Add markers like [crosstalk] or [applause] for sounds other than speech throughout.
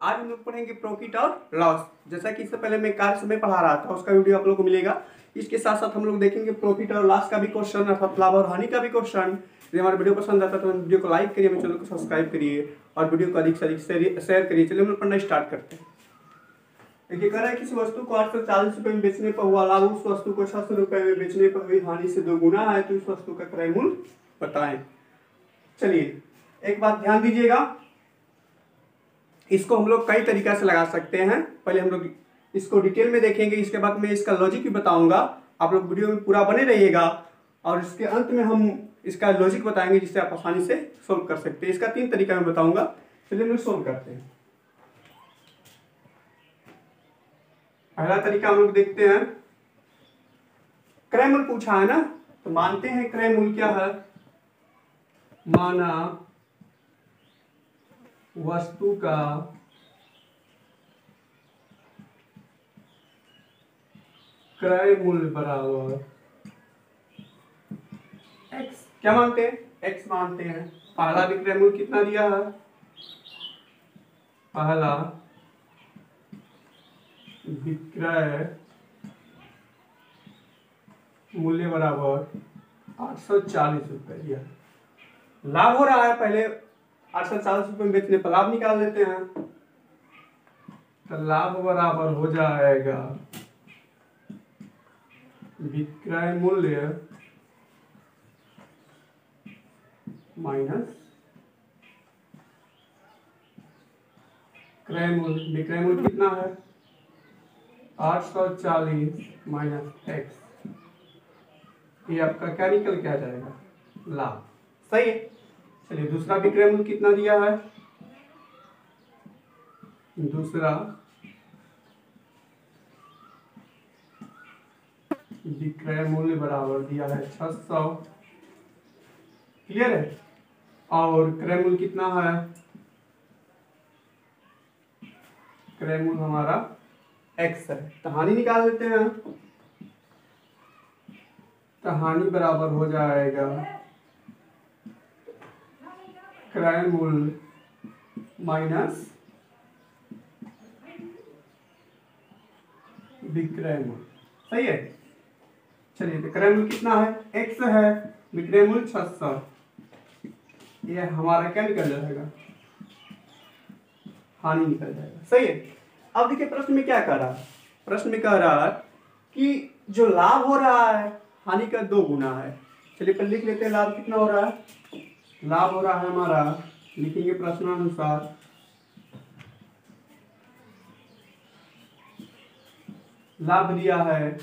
आज हम लोग पढ़ेंगे प्रॉफिट और लॉस जैसा कि इससे पहले मैं कार्य समय पढ़ा रहा था, उसका वीडियो आप लोग को मिलेगा. इसके साथ साथ हम लोग देखेंगे प्रॉफिट और लॉस का भी क्वेश्चन अर्थात लाभ और हानि का भी क्वेश्चन यदि हमारा वीडियो पसंद आता है तो वीडियो को लाइक करिए चैनल को सब्सक्राइब करिए और वीडियो को अधिक से अधिक शेयर करिए. चलिए हम लोग पढ़ना स्टार्ट करते हैं. देखिए, कह रहा है किसी वस्तु को आठ सौ चालीस रुपए में बेचने पर हुआ लाभ, उस वस्तु को छह सौ रुपए में बेचने पर हुई हानि से दो गुना है तो इस वस्तु का क्रय मूल्य बताएँ. चलिए, एक बात ध्यान दीजिएगा. इसको हम लोग कई तरीका से लगा सकते हैं। पहले हम लोग इसको डिटेल में देखेंगे, इसके बाद मैं इसका लॉजिक भी बताऊँगा। आप लोग वीडियो में पूरा बने रहिएगा और इसके अंत में हम इसका लॉजिक बताएँगे जिससे आप आसानी से सोल्व कर सकते हैं। इसका तीन तरीका मैं बताऊँगा। चलिए हम लोग सोल्व करते हैं। पहला तरीका हम लोग देखते हैं। क्रय पूछा है ना? तो मानते हैं क्रय क्या है? माना वस्तु का क्रय मूल्य बराबर एक्स क्या मानते हैं? एक्स मानते हैं। पहला विक्रय मूल्य कितना दिया है? पहला विक्रय मूल्य बराबर आठ सौ चालीस रुपए दिया। लाभ हो रहा है पहले आठ सौ चालीस रुपए में बेचने पर लाभ निकाल लेते हैं। तो लाभ बराबर हो जाएगा। विक्रय मूल्य माइनस क्रय मूल्य विक्रय मूल्य कितना है? आठ सौ चालीस माइनस एक्स ये आपका क्या निकल के आ जाएगा? लाभ। सही है। चलिए, दूसरा विक्रय मूल्य कितना दिया है? दूसरा विक्रय मूल्य बराबर दिया है छह सौ। क्लियर है? और क्रय मूल्य कितना है? क्रय मूल्य हमारा एक्स है। कहानी निकाल लेते हैं। कहानी बराबर हो जाएगा क्रय मूल्य माइनस विक्रय मूल्य सही है? चलिए तो क्रय मूल्य कितना है? एक्स है। विक्रय मूल्य सौ। ये हमारा क्या निकल जाएगा? हानि निकल जाएगा। सही है? अब देखिए, प्रश्न में क्या कह रहा है? प्रश्न में कह रहा है कि जो लाभ हो रहा है, हानि का दो गुना है। चलिए पहले लिख लेते हैं, लाभ कितना हो रहा है? लाभ हो रहा है हमारा लिखेंगे प्रश्नानुसार लाभ दिया है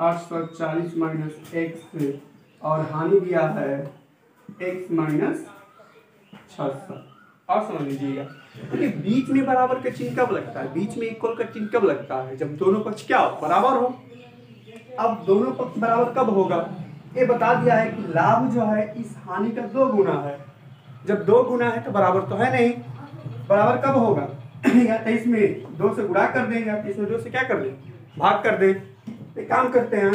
आठ सौ चालीस माइनस एक्स और हानि दिया है एक्स माइनस सौ। और समझ लीजिएगा, देखिए, बीच में बराबर का चिन्ह कब लगता है? बीच में इक्वल का चिन्ह कब लगता है? जब दोनों पक्ष क्या हो? बराबर हो। अब दोनों पक्ष बराबर कब होगा? ये बता दिया है कि लाभ जो है, इस हानि का दो गुना है। जब दो गुना है तो बराबर तो है नहीं। बराबर कब होगा? [clears throat] या तो इसमें दो से गुणा कर दें, या तो इसमें दो से क्या कर दें? भाग कर दें। एक काम करते हैं।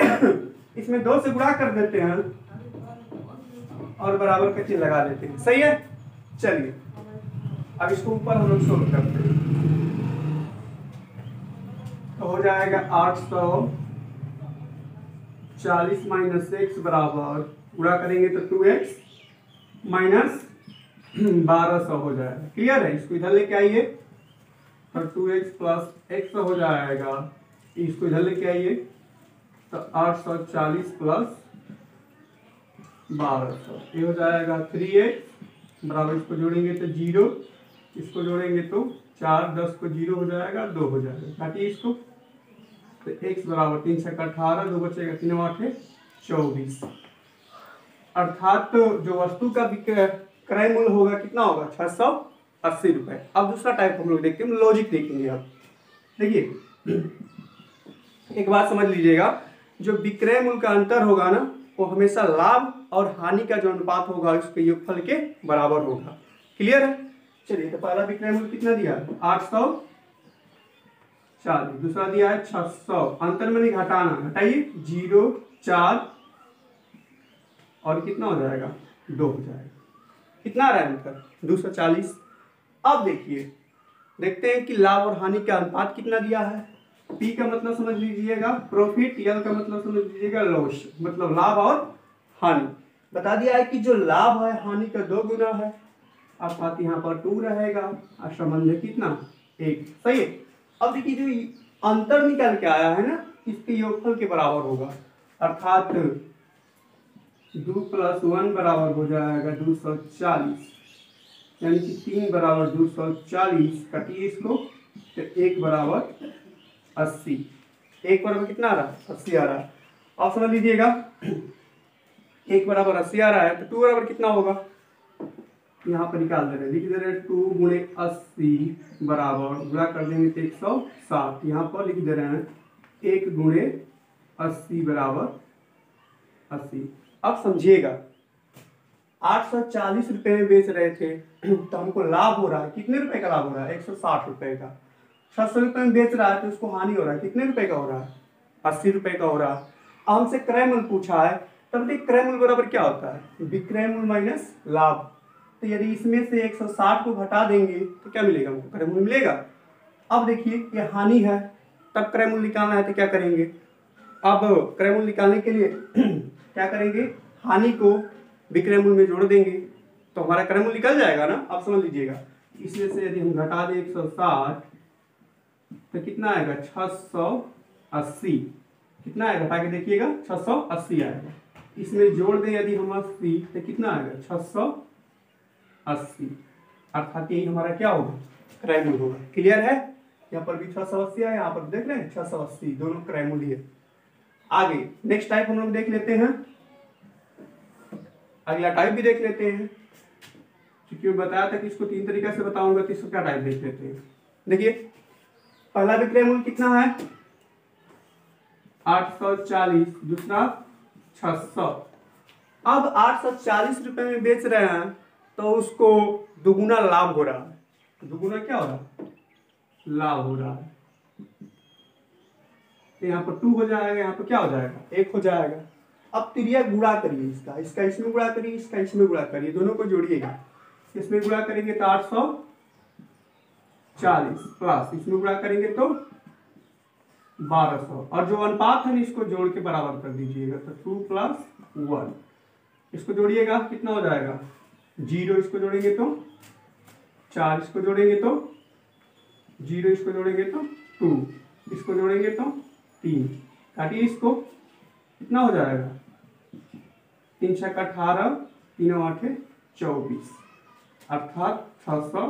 [clears throat] इसमें दो से गुणा कर देते हैं और बराबर का चिन्ह लगा देते हैं। सही है? चलिए। अब इसको ऊपर हम लोग सोल्व करते हैं। तो हो जाएगा आठ सौ चालीस माइनस एक्स बराबर पूरा करेंगे तो टू एक्स माइनस बारह सौ हो जाएगा। क्लियर है? इसको इधर लेके आइए। तो टू एक्स प्लस एक्स हो जाएगा। इसको इधर लेके आइए। तो आठ सौ चालीस प्लस बारह सौ। ये हो जाएगा थ्री एक्स बराबर इसको जोड़ेंगे तो ज़ीरो। इसको जोड़ेंगे तो चार दस को ज़ीरो हो जाएगा, दो हो जाएगा। ताकि इसको तो एक्स बराबर तीन छक्का अठारह, दो बचेगा तीन आठ, चौबीस। अर्थात तो जो वस्तु का क्रय मूल्य होगा कितना होगा? छह सौ अस्सी रुपए। अब दूसरा टाइप हम लोग देखते हैं लॉजिक देखेंगे अब देखिए, एक बात समझ लीजिएगा, जो विक्रय मूल्य का अंतर होगा ना, वो हमेशा लाभ और हानि का जो अनुपात होगा, उसके योगफल के बराबर होगा। क्लियर है? चलिए तो पहला विक्रय मूल्य कितना दिया? आठ सौ चालीस दूसरा दिया है छह सौ। अंतर में नहीं घटाना, घटाइए। ज़ीरो, चार, और कितना हो जाएगा? दो हो जाएगा। कितना रहा है अंतर? दो सौ चालीस। अब देखिए, देखते हैं कि लाभ और हानि का अनुपात कितना दिया है। पी का मतलब समझ लीजिएगा प्रॉफिट एल का मतलब समझ लीजिएगा लॉस मतलब लाभ और हानि। बता दिया है कि जो लाभ है, हानि का दो गुना है। अर्थात यहाँ पर टू रहेगा। और संबंध कितना? एक। सही है? अब देखिए, जो अंतर निकल के आया है ना, इसके योगफल के बराबर होगा। अर्थात दो प्लस वन बराबर हो जाएगा दो सौ चालीस। यानी कि तीन बराबर दो सौ चालीस कटिए इसको तो एक बराबर अस्सी। एक बराबर कितना आ रहा अस्सी आ रहा है। आप समझ लीजिएगा, एक बराबर अस्सी आ रहा है तो टू बराबर कितना होगा? यहाँ पर निकाल दे रहे। हैं लिख दे रहे हैं टू गुणे अस्सी बराबर गुणा कर देंगे तो एक सौ सात यहाँ पर लिख दे रहे हैं एक गुणे अस्सी बराबर अस्सी। अब समझिएगा, आठ सौ चालीस रुपये में बेच रहे थे तो हमको लाभ हो रहा है। कितने रुपए का लाभ हो रहा है? एक सौ साठ रुपये का। सात सौ रुपये में बेच रहा है तो उसको हानि हो रहा है। कितने रुपए का हो रहा है? अस्सी रुपए का हो रहा है। हमसे क्रय मूल्य पूछा है, तब देखिए क्रय मूल्य बराबर क्या होता है? विक्रय मूल्य माइनस लाभ। तो यदि इसमें से 160 को घटा देंगे तो क्या मिलेगा हमको क्रय मूल्य मिलेगा? अब देखिए, ये हानि है। तब क्रय मूल्य निकालना है तो क्या करेंगे? अब क्रय मूल्य निकालने के लिए [clears throat] क्या करेंगे? हानि को विक्रय मूल्य में जोड़ देंगे। तो हमारा क्रय मूल्य निकल जाएगा ना? आप समझ लीजिएगा। इसमें से यदि हम घटा दें एक सौ साठ तो कितना आएगा? छह सौ अस्सी। कितना आएगा? घटा के देखिएगा, छह सौ अस्सी आएगा। इसमें जोड़ दें यदि हम अस्सी तो कितना आएगा? छह सौ अस्सी। अर्थात यही हमारा क्या होगा? क्रय मूल्य होगा। क्लियर है? यहाँ पर भी छह सौ अस्सी है, यहाँ पर देख रहे हैं? छह सौ अस्सी, दोनों क्रय मूल्य है। आगे नेक्स्ट टाइप हम लोग देख लेते हैं। अगला टाइप भी देख लेते हैं। क्योंकि बताया था कि इसको तीन तरीके से बताऊँगा तो इसको क्या टाइप देख लेते हैं? देखिए, पहला विक्रय मूल्य कितना है? आठ सौ चालीस, दूसरा छह सौ। अब आठ सौ चालीस रुपए में बेच रहे हैं। तो उसको दुगुना लाभ हो रहा है। दुगुना क्या हो रहा है? लाभ हो रहा है। तो यहाँ पर टू हो जाएगा, यहाँ पर क्या हो जाएगा? एक हो जाएगा। अब त्रिया गुड़ा करिए इसका। इसका इसमें गुणा करिए, इसका इसमें गुणा करिए। दोनों को जोड़िएगा। इसमें गुड़ा करेंगे तो आठ सौ चालीस। प्लस इसमें गुड़ा करेंगे तो बारह सौ। और जो अनुपात है इसको जोड़ के बराबर कर दीजिएगा। तो टू प्लस वन इसको जोड़िएगा, कितना हो जाएगा? ज़ीरो इसको जोड़ेंगे तो चार इसको जोड़ेंगे तो ज़ीरो इसको जोड़ेंगे तो टू, इसको जोड़ेंगे तो तीन काटिए इसको कितना हो जाएगा? तीन छः अठारह, तीनों आठे चौबीस, अर्थात छः सौ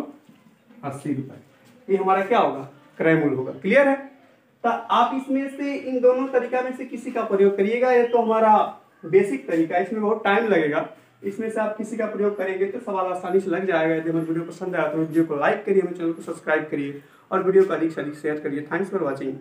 अस्सी रुपये ये हमारा क्या होगा? क्रय मूल्य होगा। क्लियर है? तो आप इसमें से, इन दोनों तरीका में से किसी का प्रयोग करिएगा, ये तो हमारा बेसिक तरीका है। इसमें बहुत टाइम लगेगा। इसमें से आप किसी का प्रयोग करेंगे तो सवाल आसानी से लग जाएगा। यदि हमें वीडियो पसंद आया तो वीडियो को लाइक करिए, हमें चैनल को सब्सक्राइब करिए और वीडियो को अधिक से अधिक शेयर करिए। Thanks for watching